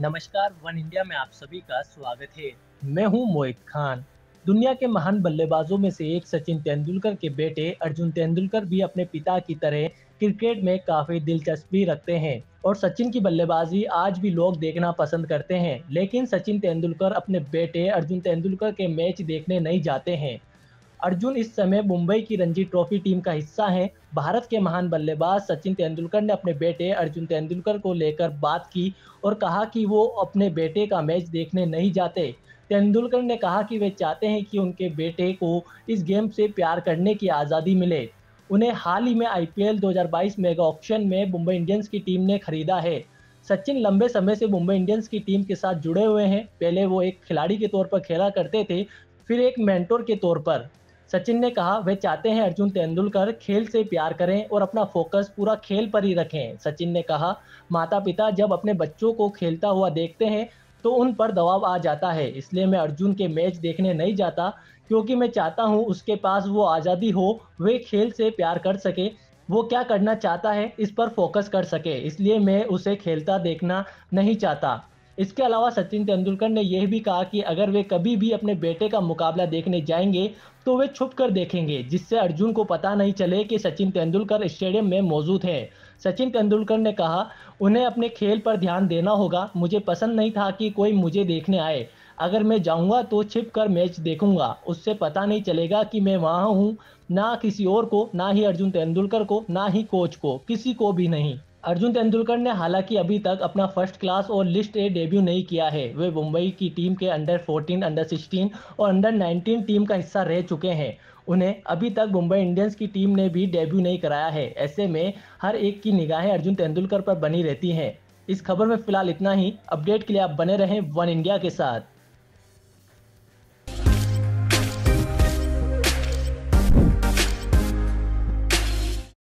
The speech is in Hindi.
नमस्कार, वन इंडिया में आप सभी का स्वागत है। मैं हूँ मोहित खान। दुनिया के महान बल्लेबाजों में से एक सचिन तेंदुलकर के बेटे अर्जुन तेंदुलकर भी अपने पिता की तरह क्रिकेट में काफ़ी दिलचस्पी रखते हैं और सचिन की बल्लेबाजी आज भी लोग देखना पसंद करते हैं। लेकिन सचिन तेंदुलकर अपने बेटे अर्जुन तेंदुलकर के मैच देखने नहीं जाते हैं। अर्जुन इस समय मुंबई की रणजी ट्रॉफी टीम का हिस्सा है। भारत के महान बल्लेबाज सचिन तेंदुलकर ने अपने बेटे अर्जुन तेंदुलकर को लेकर बात की और कहा कि वो अपने बेटे का मैच देखने नहीं जाते। तेंदुलकर ने कहा कि वे चाहते हैं कि उनके बेटे को इस गेम से प्यार करने की आज़ादी मिले। उन्हें हाल ही में आईपीएल 2022 मेगा ऑक्शन में मुंबई इंडियंस की टीम ने खरीदा है। सचिन लंबे समय से मुंबई इंडियंस की टीम के साथ जुड़े हुए हैं। पहले वो एक खिलाड़ी के तौर पर खेला करते थे, फिर एक मेंटोर के तौर पर। सचिन ने कहा, वे चाहते हैं अर्जुन तेंदुलकर खेल से प्यार करें और अपना फोकस पूरा खेल पर ही रखें। सचिन ने कहा माता पिता जब अपने बच्चों को खेलता हुआ देखते हैं तो उन पर दबाव आ जाता है। इसलिए मैं अर्जुन के मैच देखने नहीं जाता, क्योंकि मैं चाहता हूँ उसके पास वो आज़ादी हो, वे खेल से प्यार कर सके। वो क्या करना चाहता है, इस पर फोकस कर सके। इसलिए मैं उसे खेलता देखना नहीं चाहता। इसके अलावा सचिन तेंदुलकर ने यह भी कहा कि अगर वे कभी भी अपने बेटे का मुकाबला देखने जाएँगे तो वे छुप कर देखेंगे, जिससे अर्जुन को पता नहीं चले कि सचिन तेंदुलकर स्टेडियम में मौजूद हैं। सचिन तेंदुलकर ने कहा, उन्हें अपने खेल पर ध्यान देना होगा। मुझे पसंद नहीं था कि कोई मुझे देखने आए। अगर मैं जाऊँगा तो छिप कर मैच देखूँगा। उससे पता नहीं चलेगा कि मैं वहाँ हूँ, ना किसी और को, ना ही अर्जुन तेंदुलकर को, ना ही कोच को, किसी को भी नहीं। अर्जुन तेंदुलकर ने हालाँकि अभी तक अपना फ़र्स्ट क्लास और लिस्ट ए डेब्यू नहीं किया है। वे मुंबई की टीम के अंडर 14, अंडर 16 और अंडर 19 टीम का हिस्सा रह चुके हैं। उन्हें अभी तक मुंबई इंडियंस की टीम ने भी डेब्यू नहीं कराया है। ऐसे में हर एक की निगाहें अर्जुन तेंदुलकर पर बनी रहती हैं। इस खबर में फ़िलहाल इतना ही। अपडेट के लिए आप बने रहें वन इंडिया के साथ।